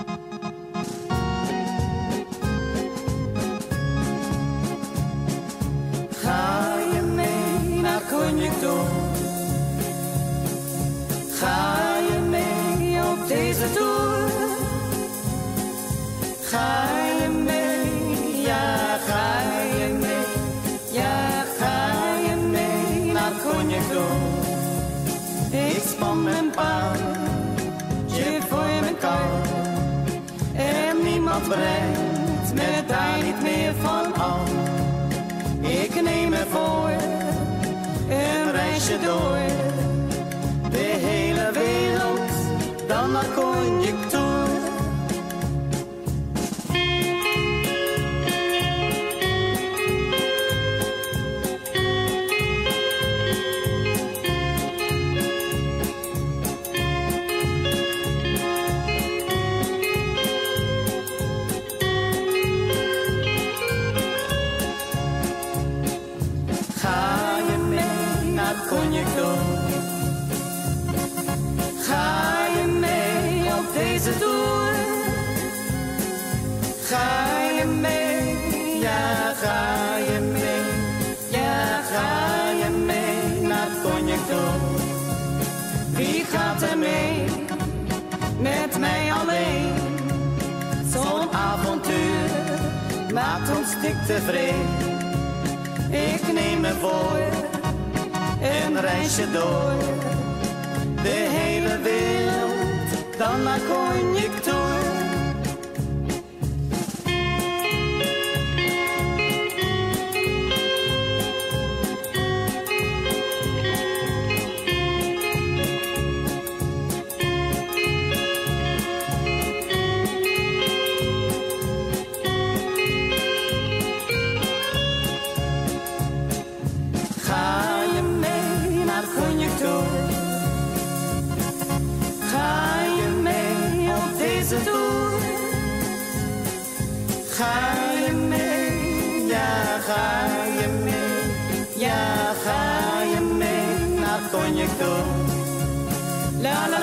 Ga je mee naar Cognac Ga je mee op deze tour? Ga je mee, ja, ga je mee, ja, ga je mee naar Cognac Ik span mijn paardje en niemand brengt me daar niet meer van af. Ik neem me voor een reisje door de hele wereld, dan naar conjectuur. Ga je mee op deze tour? Ga je mee, ja ga je mee, ja ga je mee naar Cognac Wie gaat er mee met mij alleen? Zo'n avontuur maakt ons dik tevreden. Ik neem me voor een reisje door de hele wereld, dan naar Cognac toe. Toe? Ga je mee op deze tour? Ga je mee, ja ga je mee, ja ga je mee naar la la la,